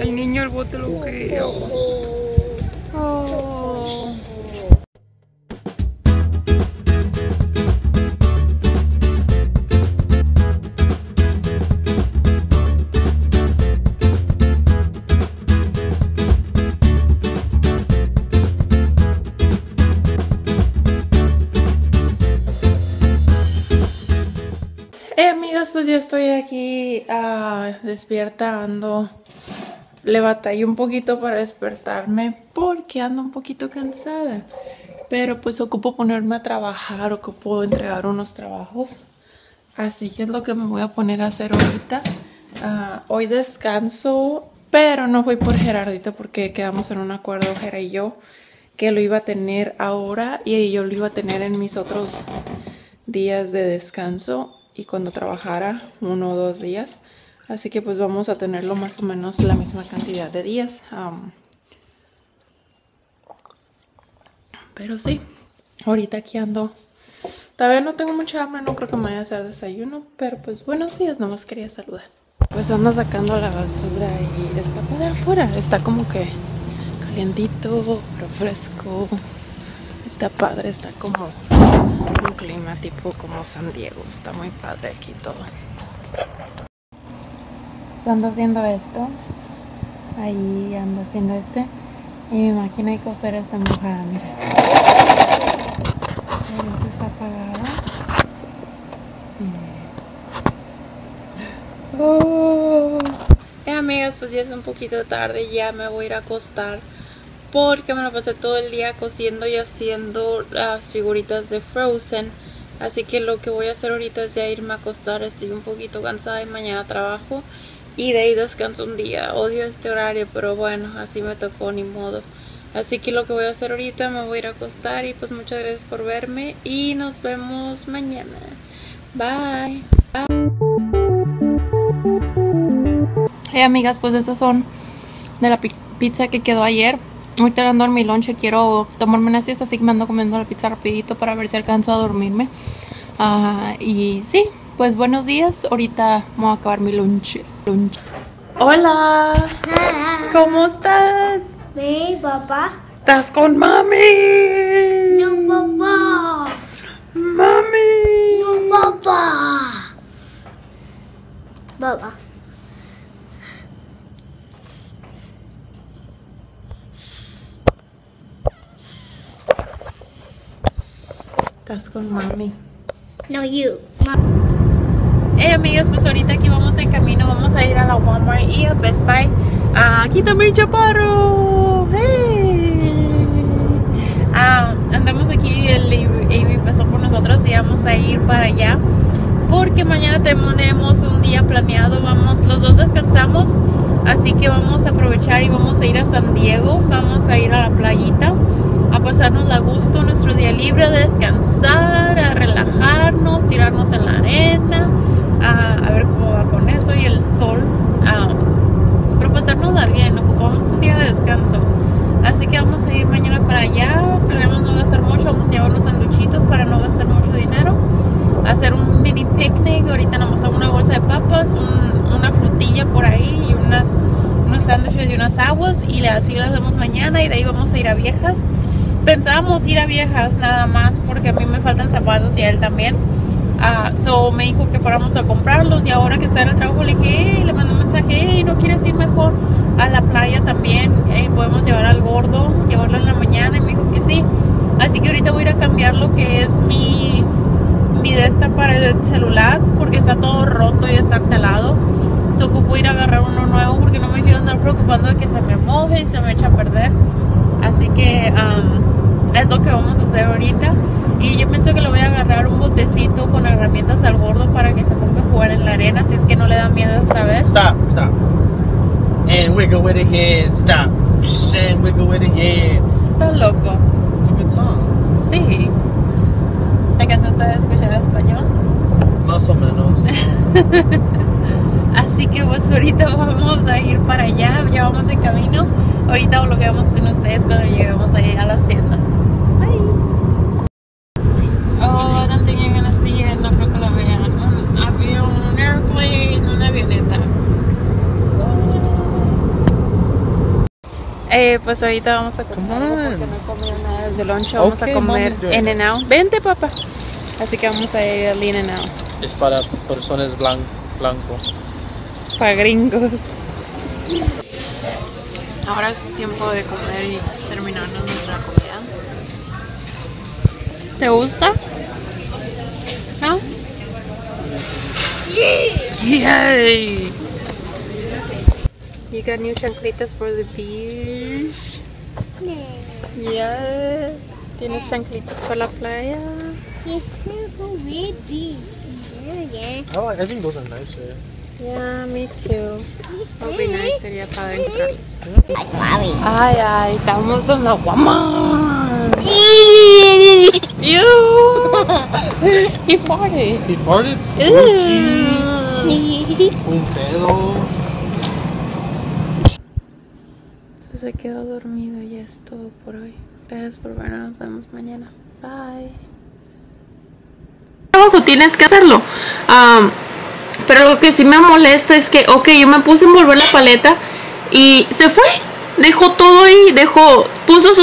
El niño el bote lo creo. Oh. Eh, amigas, pues ya estoy aquí ah, despierta. Le batallé un poquito para despertarme porque ando un poquito cansada. Pero pues ocupo ponerme a trabajar, ocupo entregar unos trabajos. Así que es lo que me voy a poner a hacer ahorita. Ah, hoy descanso, pero no fui por Gerardito porque quedamos en un acuerdo, Gera y yo, que lo iba a tener ahora y yo lo iba a tener en mis otros días de descanso y cuando trabajara uno o dos días. Así que pues vamos a tenerlo más o menos la misma cantidad de días. pero sí, ahorita aquí ando. Todavía no tengo mucha hambre, no creo que me vaya a hacer desayuno, pero pues buenos días, nomás quería saludar. Pues ando sacando la basura y está para afuera, está como que calientito, pero fresco. Está padre, está como un clima tipo como San Diego. Está muy padre aquí todo. Ando haciendo esto. Ahí ando haciendo este. Y mi máquina de coser está mojada, mira. La está apagada. Oh. Eh, amigas, pues ya es un poquito tarde. Ya me voy a ir a acostar porque me lo pasé todo el día cosiendo y haciendo las figuritas de Frozen. Así que lo que voy a hacer ahorita es ya irme a acostar. Estoy un poquito cansada y mañana trabajo. Y de ahí descanso un día. Odio este horario, pero bueno, así me tocó, ni modo. Así que lo que voy a hacer ahorita, me voy a ir a acostar. Y pues muchas gracias por verme. Y nos vemos mañana. Bye. Hey amigas, pues estas son de la pi- pizza que quedó ayer. Ahorita ando en mi lonche, quiero tomarme una siesta, así que me ando comiendo la pizza rapidito para ver si alcanzo a dormirme. Ah, y sí, pues buenos días. Ahorita voy a acabar mi lonche. lonche. Hola, ¿cómo estás? Ve, papá. ¿Estás con mami? No, papá. Mami. No, papá. Papá. Estás con mami. No, you. Hey amigas, pues ahorita aquí vamos en camino, vamos a ir a la Walmart y a Best Buy. Ah, aquí también Chaparro. Hey. Ah, andamos aquí, el Avi pasó por nosotros y vamos a ir para allá. Porque mañana tenemos un día planeado, vamos, los dos descansamos, así que vamos a aprovechar y vamos a ir a San Diego, vamos a ir a la playita, a pasarnos a gusto nuestro día libre, a descansar, a relajarnos, tirarnos en la arena, a, a ver cómo va con eso y el sol. ah, pero pasárnosla bien, ocupamos un día de descanso. Así que vamos a ir mañana para allá, planeamos no gastar mucho, vamos a llevar unos sanduchitos para no gastar mucho dinero, hacer un mini picnic, ahorita nos vamos a una bolsa de papas, un- una frutilla por ahí y unas, unos sándwiches y unas aguas y así las damos mañana y de ahí vamos a ir a viejas. Pensábamos ir a viejas nada más porque a mí me faltan zapatos y a él también. Ah, so me dijo que fuéramos a comprarlos y ahora que está en el trabajo le dije, "Hey", le mandé un mensaje, "Hey, ¿no quieres ir mejor a la playa también? Hey, podemos llevar al gordo, llevarlo en la mañana y me dijo que sí. Así que ahorita voy a ir a cambiar lo que es mi, mi de esta para el celular porque está todo roto y está talado. Ocupo ir a agarrar uno nuevo porque no me quiero andar preocupando de que se me moje y se me echa a perder. Así que um, es lo que vamos a hacer ahorita. Y yo pienso que le voy a agarrar un botecito con herramientas al gordo para que se ponga a jugar en la arena si es que no le da miedo esta vez. Stop, stop. And wiggle with it again. Stop. And wiggle with it again. Está loco. It's a good song. Sí. ¿Te cansaste de escuchar español? Más o menos. Así que pues ahorita vamos a ir para allá, ya vamos en camino. Ahorita blogueamos con ustedes cuando lleguemos ahí a las tiendas. Bye. Oh, I don't think you're gonna see it. No creo que lo vean. Un avión, un airplane, una avioneta. Oh. Eh, pues ahorita vamos a Come comer porque no he comido nada desde el lunch. Vamos Ok, a comer en and out. Vente, papá. Así que vamos a ir al in and out. Es para personas blan blanco. Para gringos. Ahora es tiempo de comer y terminarnos nuestra comida. ¿Te gusta? ¿No? Yay! You got new chanclitas for the beach. Yes. ¿Tienes chanclitas para la playa? Oh, I think those are nicer. Yeah, me too. Would be nice sería para entrarlos. Ay, ay, estamos en la Walmart. You. He farted. He farted. Un pedo. Se quedó dormido y es todo por hoy. Gracias por vernos. Nos vemos mañana. Bye. Trabajo, tienes que hacerlo. Am, pero lo que sí me molesta es que, ok, yo me puse a envolver la paleta y se fue. Dejó todo ahí, dejó, puso su